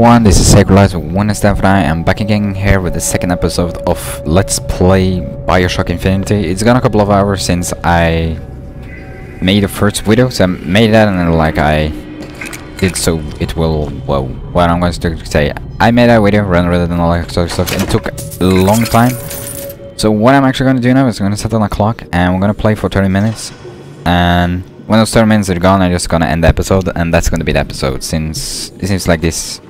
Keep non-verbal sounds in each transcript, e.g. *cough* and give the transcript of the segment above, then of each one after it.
Everyone, this is Sacralize and I am back again here with the second episode of Let's Play Bioshock Infinite. It's gone a couple of hours since I made the first video, so I made that and then like I did so it will, well, what I'm going to say, I made that video run rather than all that sort of stuff and it took a long time. So what I'm actually going to do now is I'm going to set on a clock and we're going to play for 30 minutes and when those 30 minutes are gone, I'm just gonna end the episode, and that's gonna be the episode, since it seems like this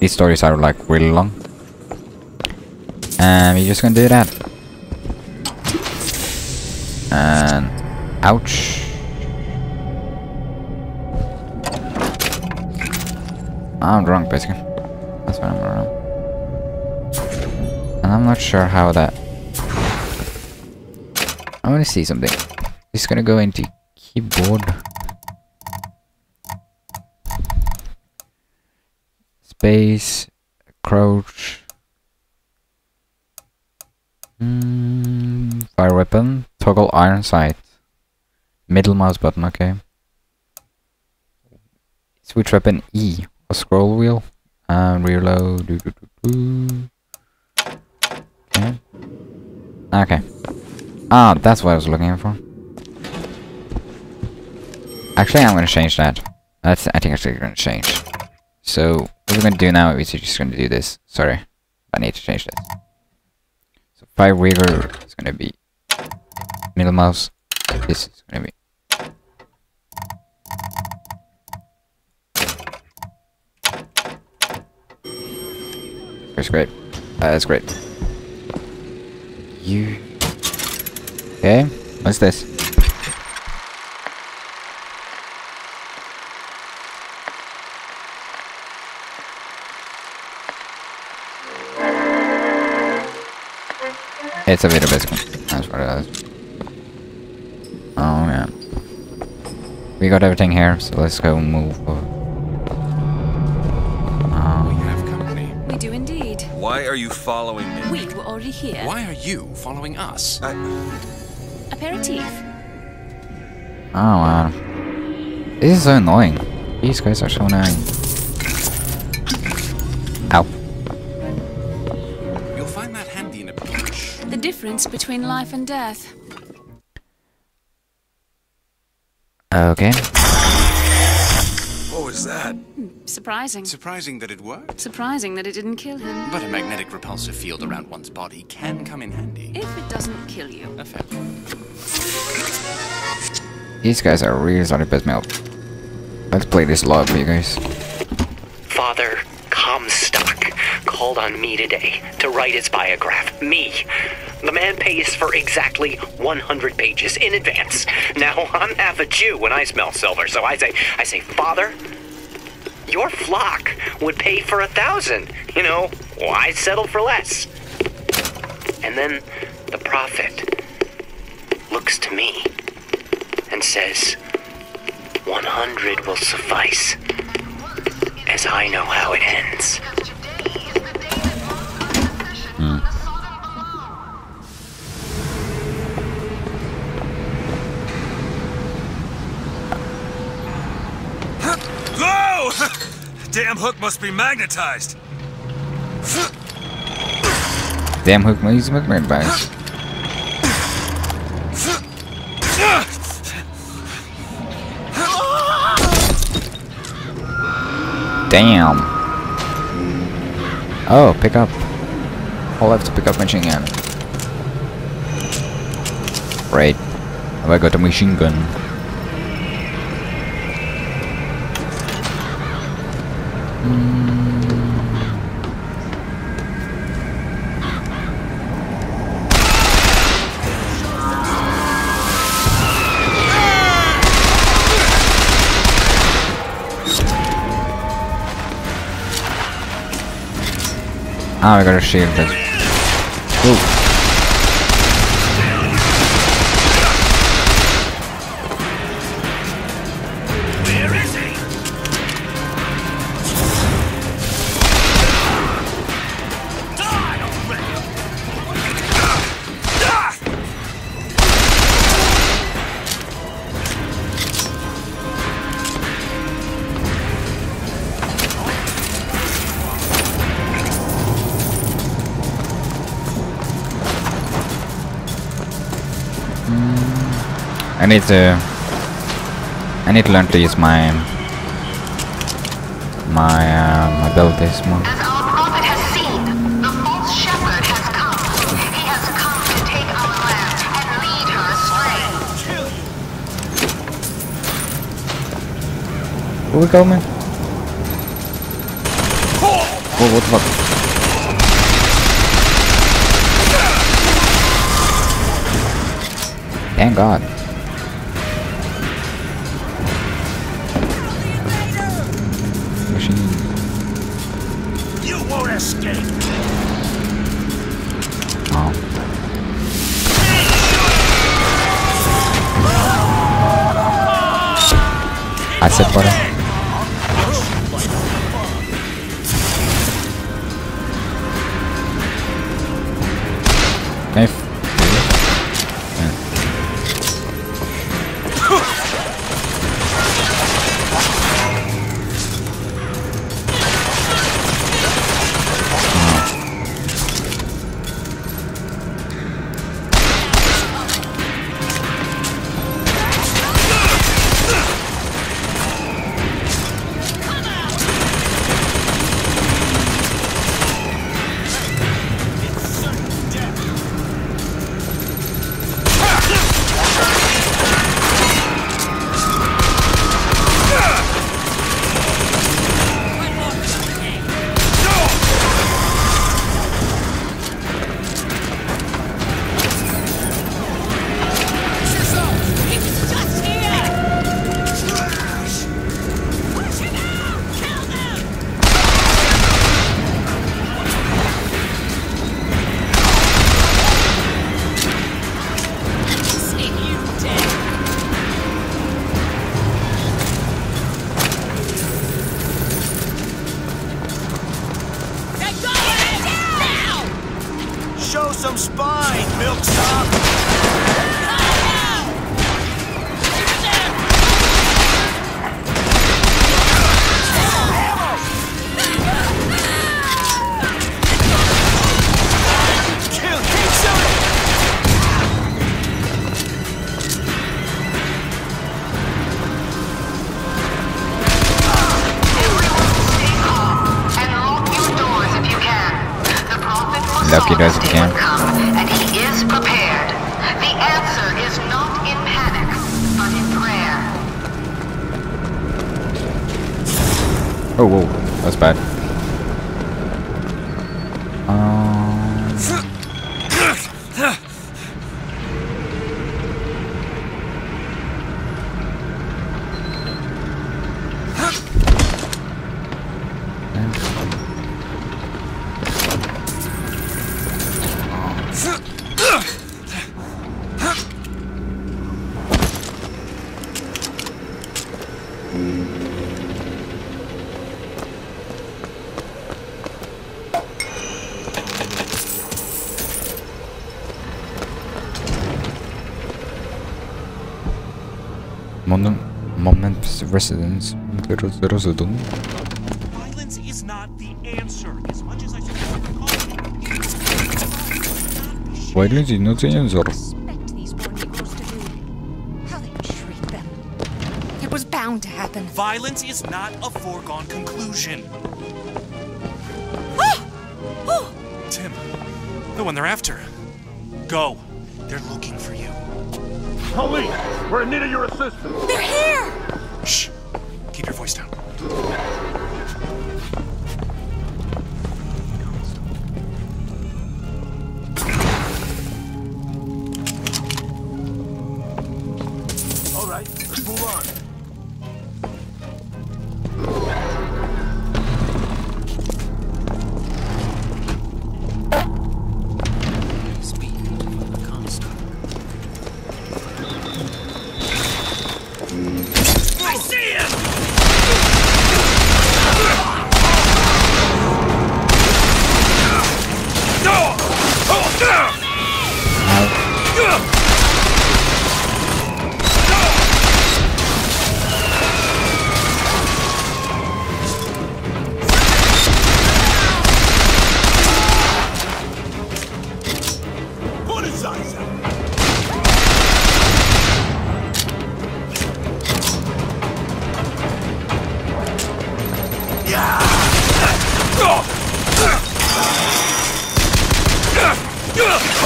these stories are like really long. And we're just gonna do that. And ouch. I'm drunk basically. That's what I'm around. And I'm not sure how that I wanna see something. Just gonna go into keyboard space crouch mm, fire weapon toggle iron sight. Middle mouse button okay. Switch weapon E a scroll wheel. And reload okay. Okay. Ah that's what I was looking for. Actually, I'm going to change that. That's I think actually going to change. So what we're going to do now is we're just going to do this. Sorry, I need to change this. So fire wheeler is going to be middle mouse. This is going to be. That's great. Uh, that's great. You. Okay. What's this? It's a video basically. That's what it is. Oh yeah. We got everything here, so let's go move. Um, we have company. We do indeed. Why are you following me? We were already here. Why are you following us? I... Aperitif. Oh wow. This is so annoying. These guys are so annoying. Difference between life and death. Okay. What was that? Hmm, surprising. Surprising that it worked. Surprising that it didn't kill him. But a magnetic repulsive field around one's body can come in handy. If it doesn't kill you. A fact. These guys are really starting to piss me. Let's play this log for you guys. Father Comstock called on me today to write his biograph. Me. The man pays for exactly 100 pages in advance. Now, *laughs* I'm half a Jew when I smell silver, so I say, I say, Father, your flock would pay for a thousand. You know, why settle for less? And then the prophet looks to me and says, 100 will suffice, as I know how it ends. Whoa! *laughs* Damn hook must be magnetized. Damn hook he's movement magnetized. Damn. Oh, pick up. I'll have to pick up machine gun. Right. Have I got a machine gun? Ah, I got a shield. Ooh. Need to. I need to learn to use my my uh, abilities more. As our prophet has seen, the false shepherd has come. He has come to take our land and lead her astray. Where we go, man? Whoa, what the fuck? Thank God. I come, and he is prepared. The answer is not in panic, but in prayer. Oh, whoa, that's bad. Moment, moment residence, resident. Violence is not the answer. As much as I Violence is not the answer. expect these poor Negroes to? How they treat them. It was bound to happen. Violence is not a foregone conclusion. Ah! Oh! Tim, the one they're after. Go. They're looking for you. Police, we're in need of your assistance. They're here!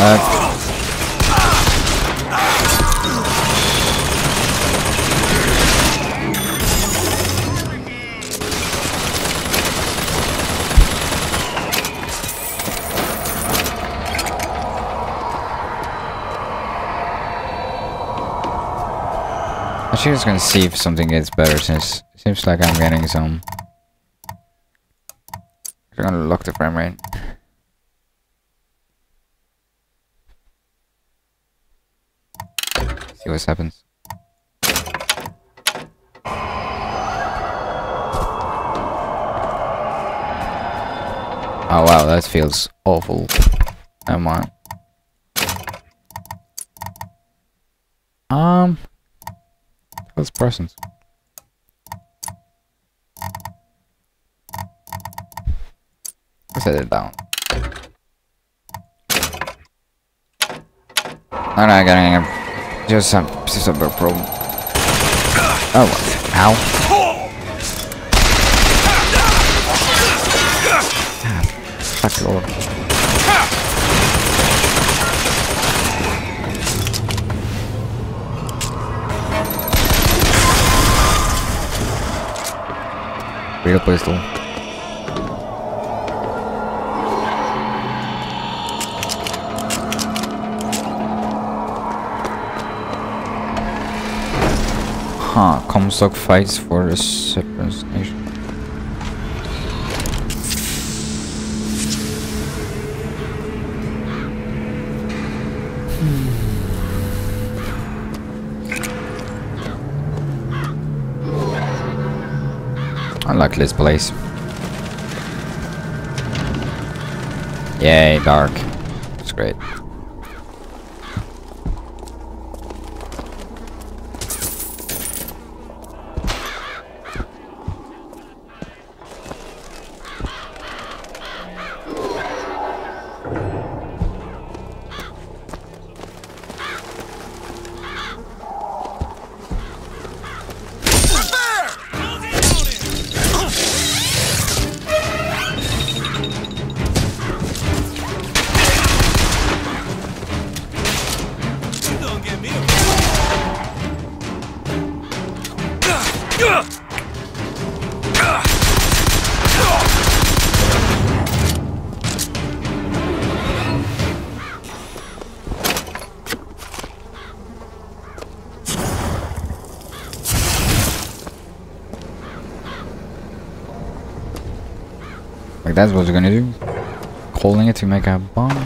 Uh, Actually, just gonna see if something gets better since it seems like I'm getting some. I'm gonna lock the frame rate. What happens. Oh wow, that feels awful. Never mind. Um, those persons. Let's set it down. I'm not getting it. Just some, just a problem. Oh, ow. Ah, Fuck lord. Real pistol. Comstock fights for the Cyprus nation. Hmm. I like this place. Yay, dark. It's great. Like that's what we're gonna do. Holding it to make a bomb.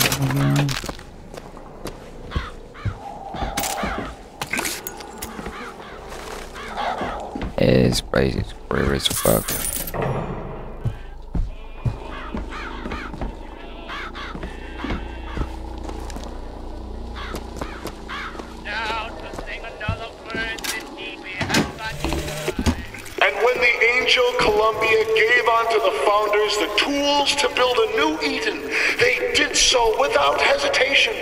It's crazy. Columbia gave unto the founders the tools to build a new Eden, they did so without hesitation.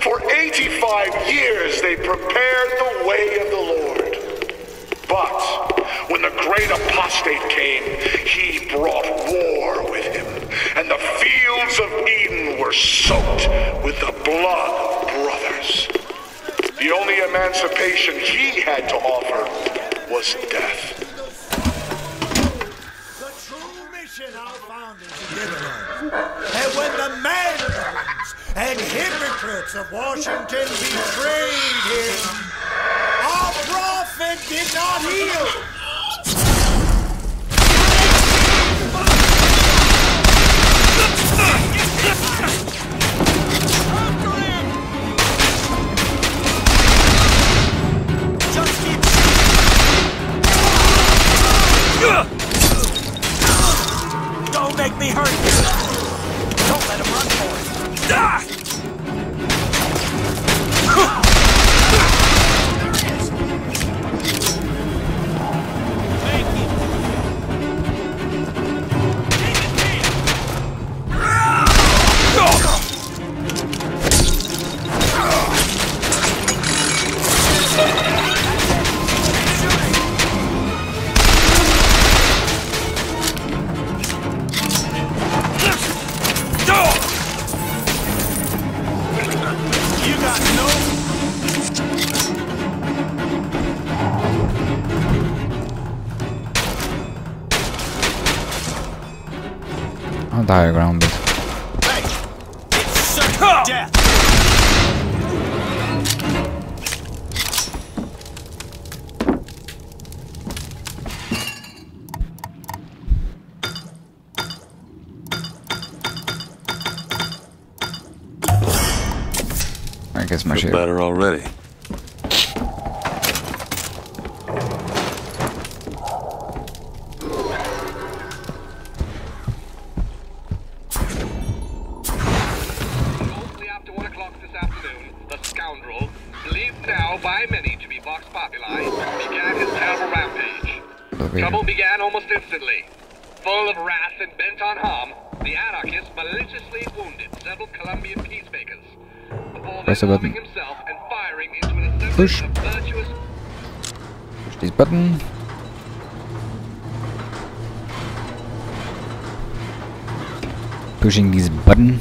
For 85 years they prepared the way of the Lord. But when the great apostate came, he brought war with him, and the fields of Eden were soaked with the blood of brothers. The only emancipation he had to offer was death. Hypocrites of Washington betrayed him, but Death. Believed by many to be Vox Populi, began his terrible rampage. Over here. Trouble began almost instantly. Full of wrath and bent on harm, the anarchist maliciously wounded several Columbian peacemakers. Before Press the button. himself and firing into an Push. of virtuous Push this button. Pushing this button.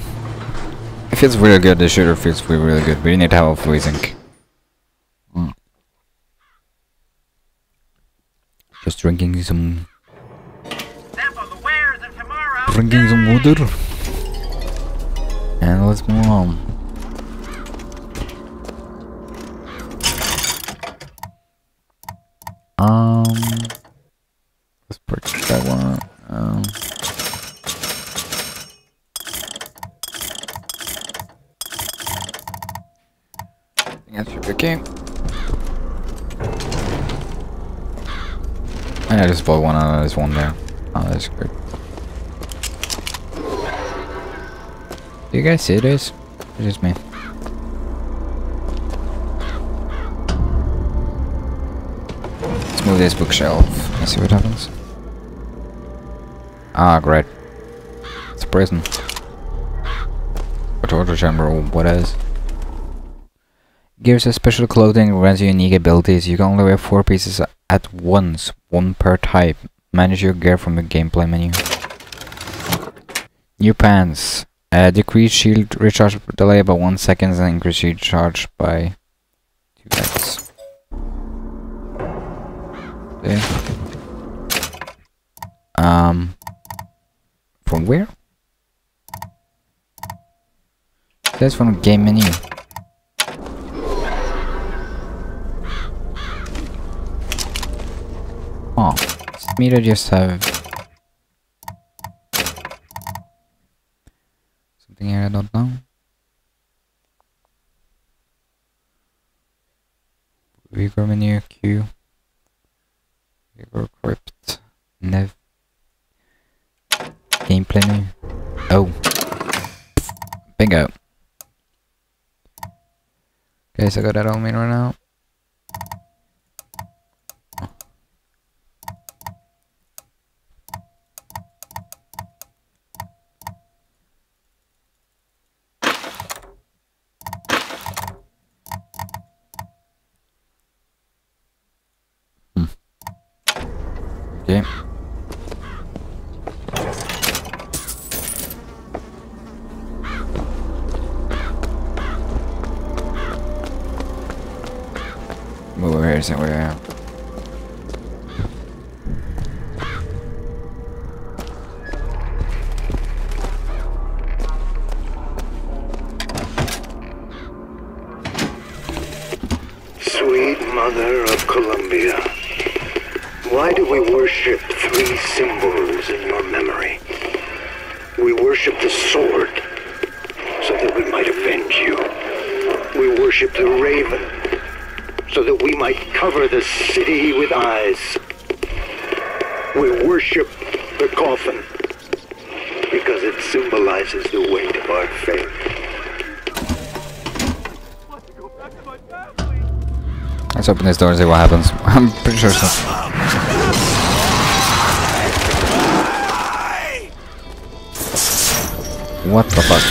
It feels really good. The shooter feels really, really good. We need to help freezing. Mm. Just drinking some. Drinking some water. And let's move on. Um, let's purchase that one. Um, I think that should be okay. And I just bought one out of this one there. Oh, that's great. Do you guys see this? It's just me. Let's move this bookshelf. Let's see what happens. Ah, great. It's a prison. A torture chamber what is. Gives us special clothing, grants you unique abilities. You can only wear four pieces at once, one per type. Manage your gear from the gameplay menu. New pants. Uh, decrease shield recharge delay by one second and increase shield charge by two x. Okay. Um. From where? That's from the game menu. Oh, me just have something here I don't know. Vigor menu Q. Vigor crypt Nev. Gameplay menu. Oh. Bingo. Okay, so I got that all me right now. Mother of Columbia, why do we worship three symbols in your memory? We worship the sword so that we might avenge you. We worship the raven so that we might cover the city with eyes. We worship the coffin because it symbolizes the weight of our faith. Let's open this door and see what happens. *laughs* I'm pretty sure so. What the fuck?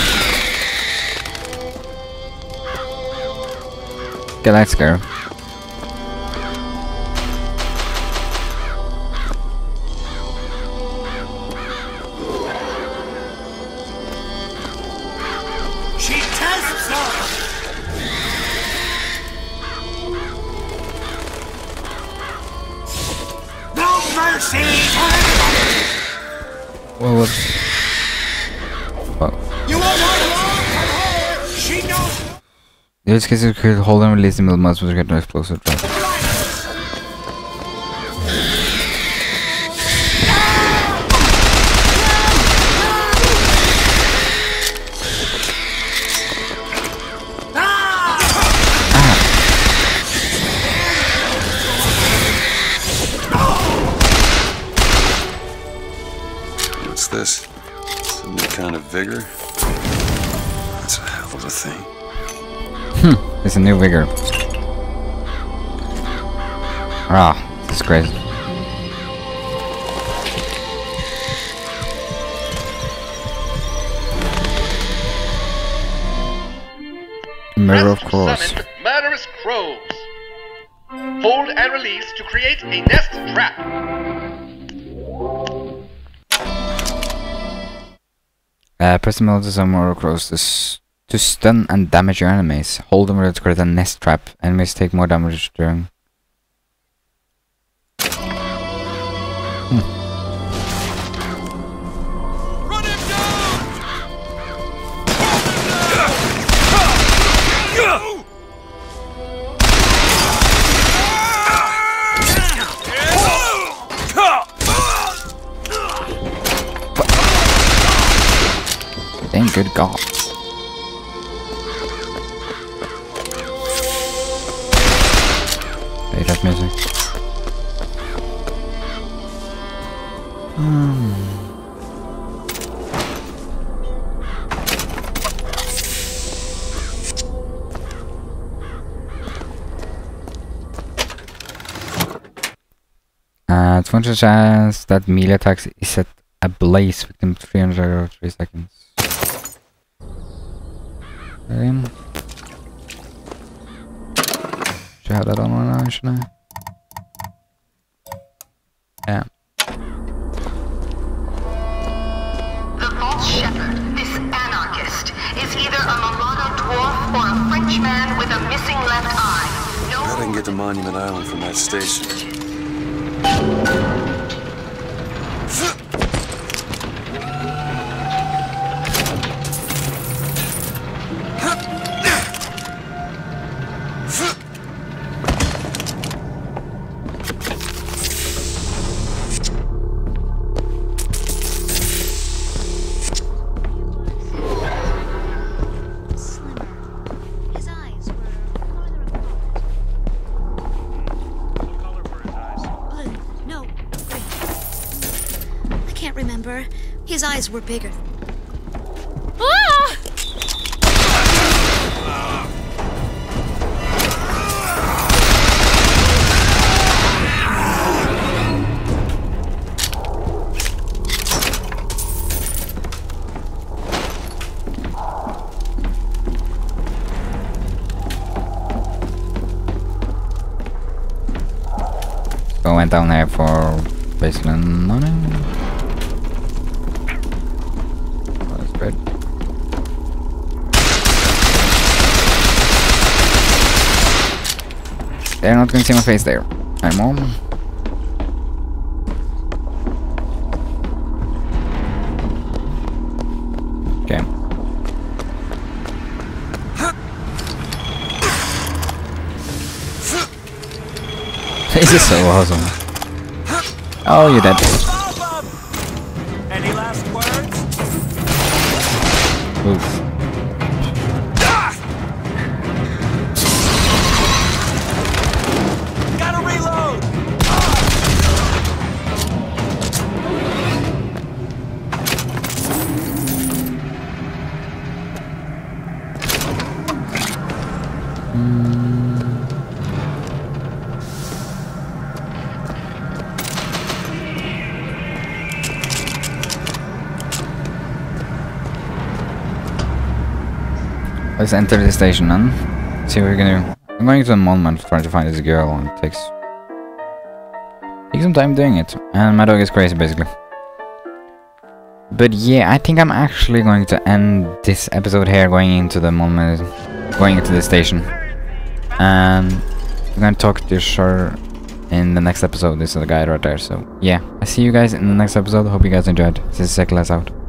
Get that scare. This case, you could hold and release the middle mouse with get no explosive drop. What's this? Some new kind of vigor? That's a hell of a thing. Hmm, it's a new vigor. Ah, this is crazy. Murder of Crows. Summoned murderous crows. Hold and release to create a nest trap. Uh, press the middle to summon more crows to, s to stun and damage your enemies. Hold them create a nest trap. Enemies take more damage during. Thank good God. It's one chance that melee attacks is set ablaze within 303 seconds. Okay. Should I have that on right now, shouldn't I? Yeah. The false shepherd, this anarchist, is either a mulatto dwarf or a Frenchman with a missing left eye. No I can get to Monument Island from that station. Can't remember. His eyes were bigger. Ah! I went down there for basically nothing. That's great. They're not gonna see my face there I'm on. Okay. *laughs* This is so awesome. Oh, you're dead. Let's enter the station then. See what we can do. I'm going to the monument trying to find this girl and it takes takes some time doing it. And my dog is crazy basically. But yeah, I think I'm actually going to end this episode here going into the monument going into the station. And I'm gonna talk to Shar in the next episode. This is the guy right there. So yeah. I see you guys in the next episode. Hope you guys enjoyed. This is Seklas out.